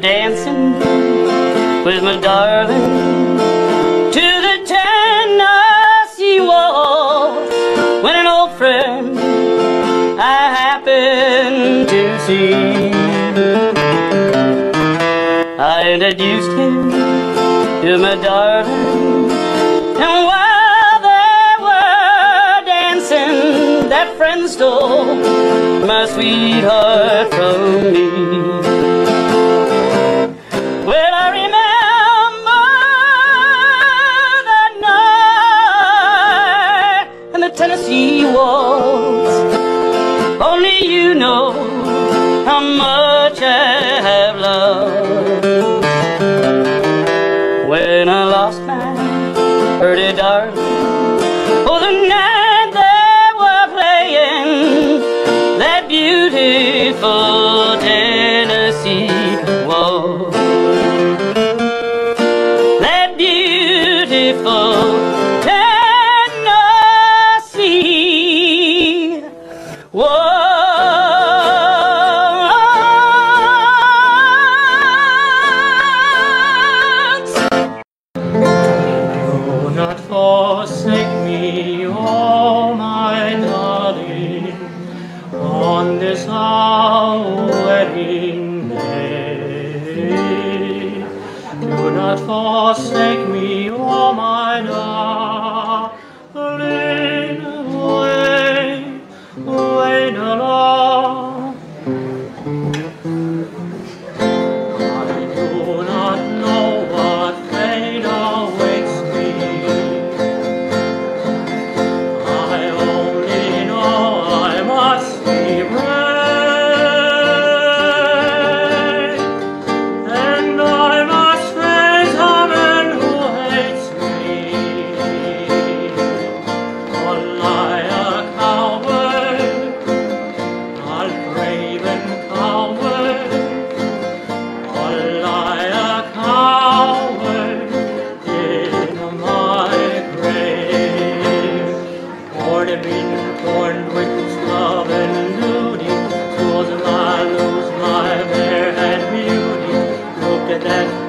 dancing with my darling to the Tennessee waltz when an old friend I happened to see. I introduced him to my darling, and while they were dancing, that friend stole my sweetheart from me. Tennessee waltz. Only you know forsake me, oh my darling, lose my fair and beauty. Look at that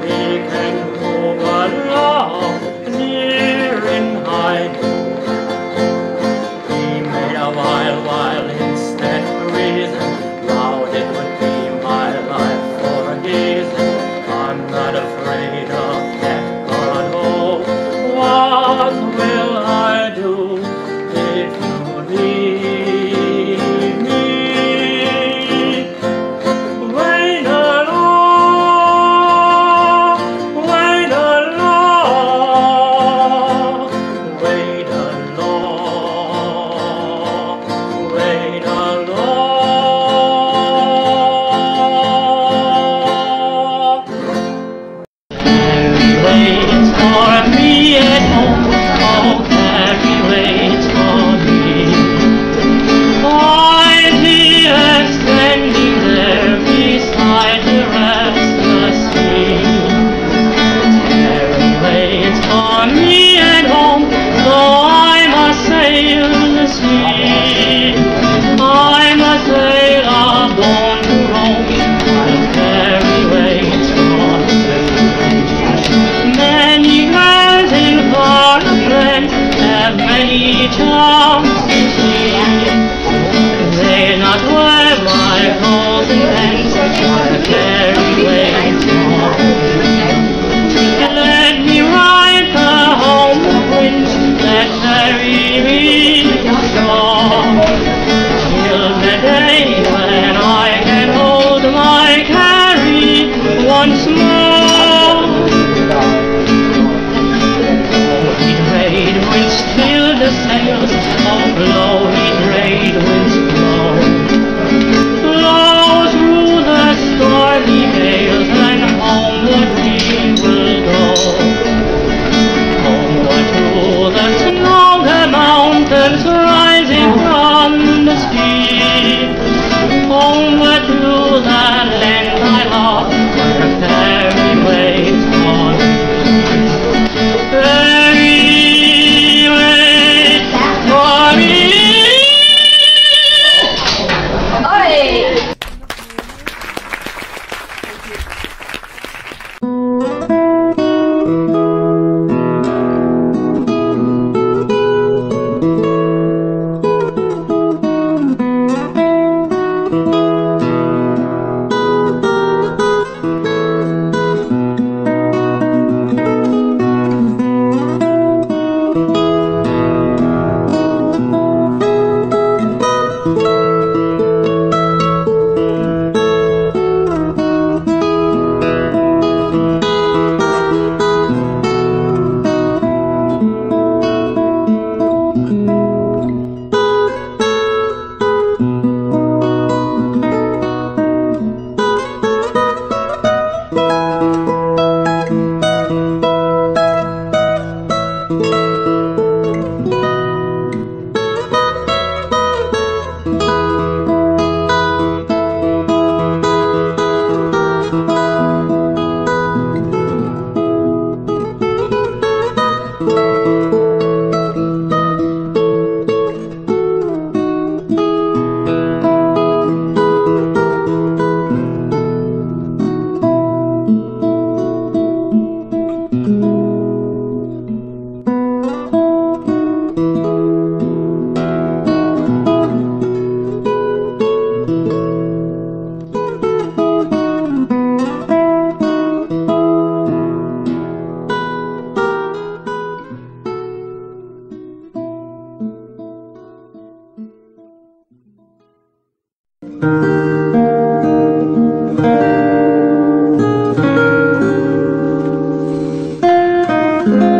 thank mm -hmm.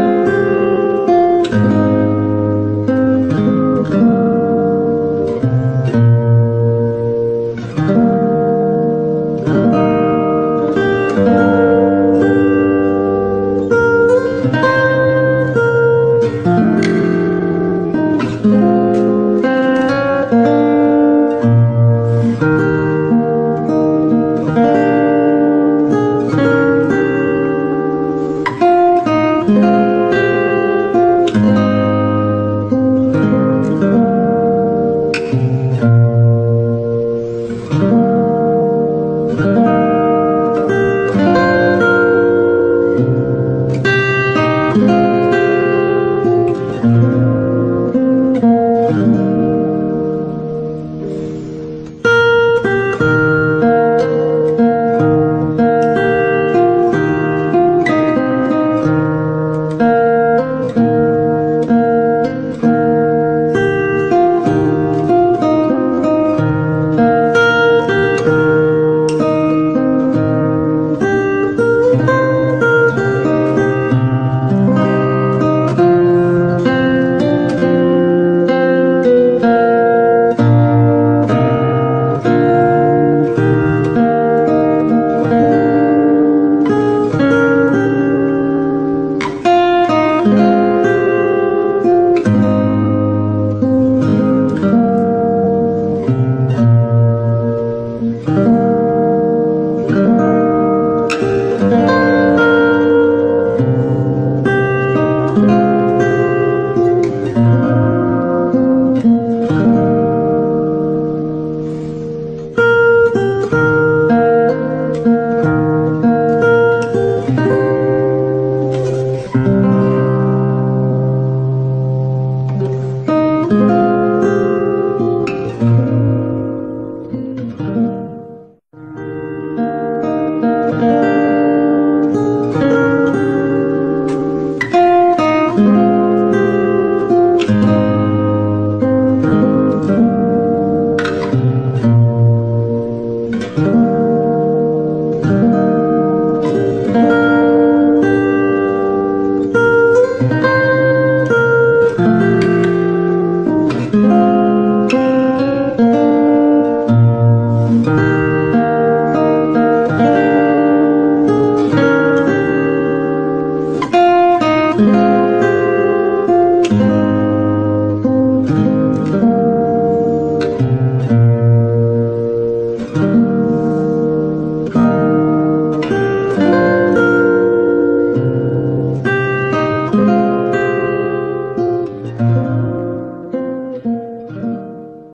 you